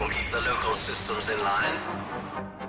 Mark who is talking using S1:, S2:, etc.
S1: We'll keep the local systems in line.